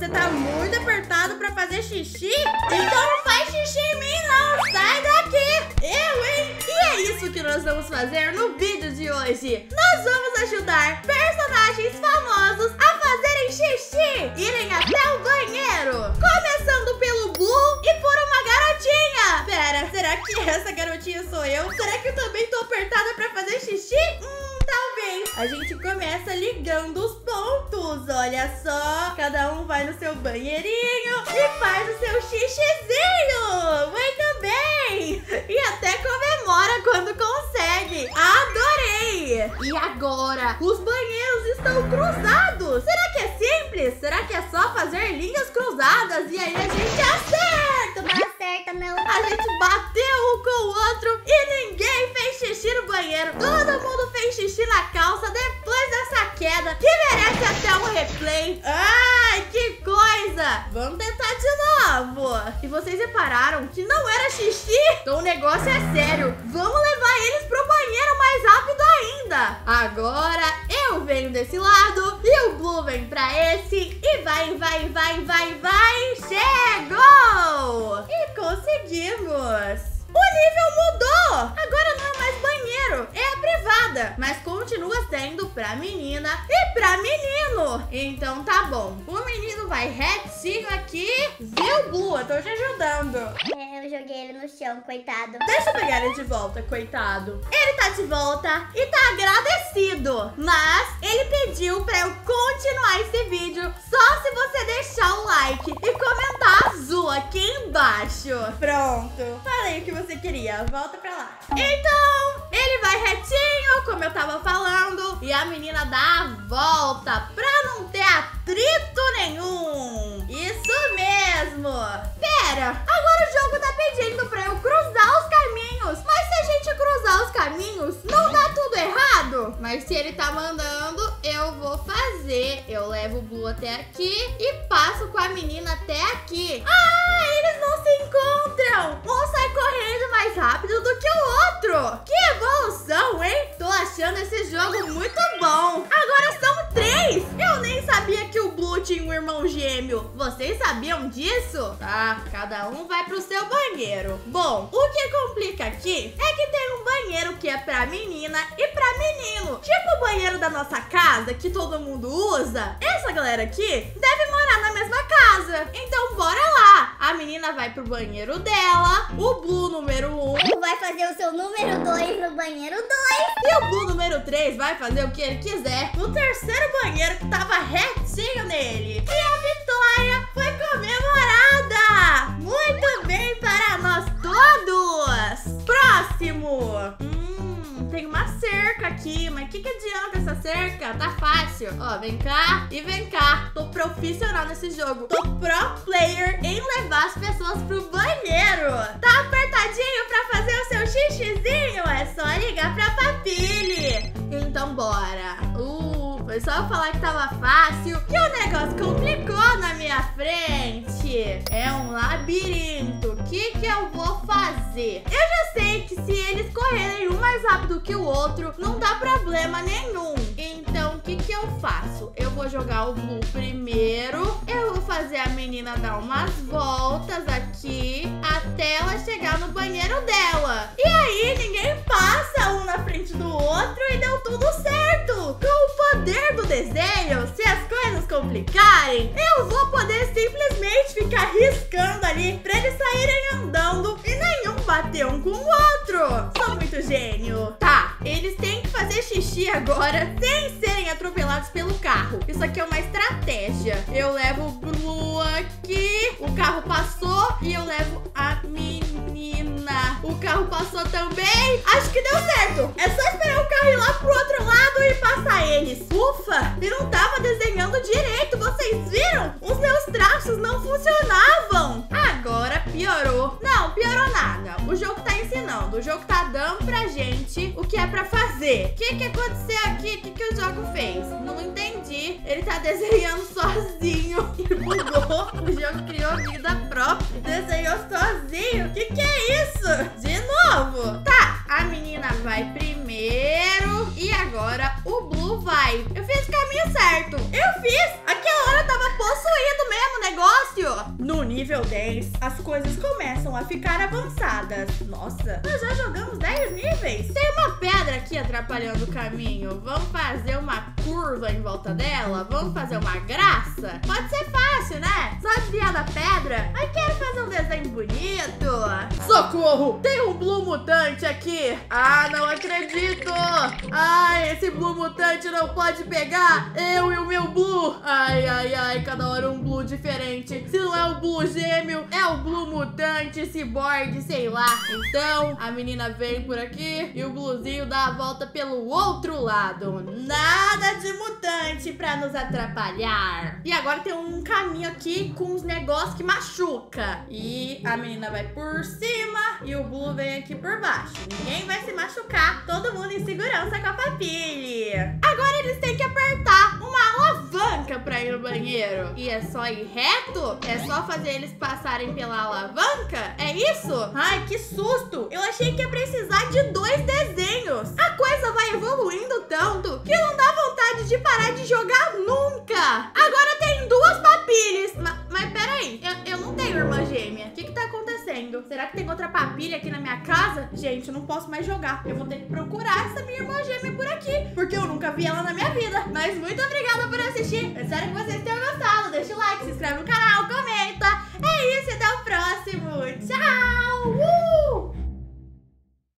você tá muito apertado pra fazer xixi, então não faz xixi em mim, não. Sai daqui. Eu, hein? E é isso que nós vamos fazer no vídeo de hoje. Nós vamos ajudar personagens famosos a fazerem xixi, irem até o banheiro. Começando pelo Blue e por uma garotinha. Pera, será que essa garotinha sou eu? Será que eu também tô apertada pra fazer xixi? Hum, talvez. A gente começa ligando os pontos. Olha só, cada um vai no seu banheirinho e faz o seu xixizinho. Muito bem. E até comemora quando consegue. Adorei. E agora, os banheiros estão cruzados. Será que é simples? Será que é só fazer linhas cruzadas e aí a gente acerta? Não acerta, não. A gente bateu um com o outro e ninguém fez xixi no banheiro. Todo mundo fez xixi na calça depois dessa queda, que replay. Ai, que coisa! Vamos tentar de novo. E vocês repararam que não era xixi? Então o negócio é sério. Vamos levar eles pro banheiro mais rápido ainda. Agora eu venho desse lado e o Blue vem pra esse. E vai, vai, vai, vai, vai. Chegou! E conseguimos. O nível mudou! Agora não é mais banheiro, é privada. Mas continua sendo pra menina e pra menino. Então tá bom. O menino vai retinho aqui. Viu, Blue? Eu tô te ajudando. É, eu joguei ele no chão, coitado. Deixa eu pegar ele de volta, coitado. Ele tá de volta e tá agradecido. Mas ele pediu pra eu continuar esse vídeo só se você deixar o like e comentar azul aqui embaixo. Pronto. Falei o que você queria. Volta pra lá. Então, retinho, como eu tava falando. E a menina dá a volta pra não ter atrito nenhum. Isso mesmo. Pera, agora o jogo tá pedindo pra eu cruzar os caminhos. Mas se a gente cruzar os caminhos, não dá tudo errado? Mas se ele tá mandando, eu vou fazer. Eu levo o Blue até aqui e passo com a menina até aqui. Ah, eles não se encontram. Um sai correndo mais rápido do que o outro. Que evolução, hein? Tô achando esse jogo muito bom. Agora são três. Eu nem sabia que o Blue tinha um irmão gêmeo. Vocês sabiam disso? Tá, cada um vai pro seu banheiro. Bom, o que complica aqui é que tem um banheiro que é pra menina e pra menino. Tipo o banheiro da nossa casa, que todo mundo usa. Essa galera aqui deve morar na mesma casa. Então bora lá. A menina vai pro banheiro dela, o Blue número 1 um, Vai fazer o seu número 2 no banheiro 2. e o Blue número 3 vai fazer o que ele quiser no terceiro banheiro que tava retinho nele. E a vitória foi comemorada! Muito bem aqui, mas o que, que adianta essa cerca? Tá fácil. Ó, vem cá e vem cá. Tô profissional nesse jogo. Tô pro player em levar as pessoas pro banheiro. Tá apertadinho pra fazer o seu xixizinho? É só ligar pra Papile. Então bora. Uh, foi só eu falar que tava fácil que o negócio complicou na minha frente. É um labirinto. Que que eu vou fazer? Eu já sei que se eles correrem um mais rápido que o outro, não dá problema nenhum. Então, o que que eu faço? Eu vou jogar o Blue primeiro. Eu vou fazer a menina dar umas voltas aqui até ela chegar no banheiro dela. E aí, ninguém passa um na frente do outro e deu tudo certo. Com o poder do desenho, se as coisas complicarem, eu vou poder simplesmente ficar riscando ali pra eles saírem bater um com o outro. Sou muito gênio. Tá, eles têm que fazer xixi agora sem serem atropelados pelo carro. Isso aqui é uma estratégia. Eu levo o Blue aqui, o carro passou e eu levo a menina. O carro passou também. Acho que deu certo. É só esperar o carro ir lá pro outro lado e passar eles. Ufa, eu não tava desenhando direito, vocês O jogo tá ensinando. O jogo tá dando pra gente o que é pra fazer. O que que aconteceu aqui? O que que o jogo fez? Não entendi. Ele tá desenhando sozinho e bugou. O jogo criou vida própria. Desenhou sozinho. O que que é isso? De novo. Tá, a menina vai primeiro e agora o Blue vai. Eu nível 10, as coisas começam a ficar avançadas. Nossa, nós já jogamos 10 níveis. Tem uma pedra aqui atrapalhando o caminho. Vamos fazer uma curva em volta dela? Vamos fazer uma graça? Pode ser fácil, né? Só desviar da pedra. Ai, quero fazer um desenho bonito. Socorro! Tem um Blue Mutante aqui. Ah, não acredito. Ai, esse Blue Mutante não pode pegar eu e o meu Blue. Ai, ai, ai, cada hora um Blue diferente. Se não é o Blue gêmeo, é o Blue Mutante, Cyborg, sei lá. Então, a menina vem por aqui e o Bluezinho dá a volta pelo outro lado. Nada de mutante pra nos atrapalhar. E agora tem um caminho aqui com uns negócios que machuca. E a menina vai por cima e o Blue vem aqui por baixo. Ninguém vai se machucar. Todo mundo em segurança com a Papilha. Agora eles têm que apertar uma alavanca pra ir no banheiro. E é só ir reto? É só fazer eles passarem pela alavanca? É isso? Ai, que susto! Eu achei que ia precisar de dois desenhos. A coisa vai evoluindo tanto que não dá vontade de parar de jogar nunca. Agora tem duas papilhas. Ma- Mas, peraí, eu, eu não tenho irmã gêmea. O que que tá acontecendo? Será que tem outra papilha aqui na minha casa? Gente, eu não posso mais jogar. Eu vou ter que procurar essa minha irmã gêmea por aqui. Porque eu nunca vi ela na minha vida. Mas muito obrigada por assistir. Espero que vocês tenham gostado. Deixa o like, se inscreve no canal, próximo. Tchau!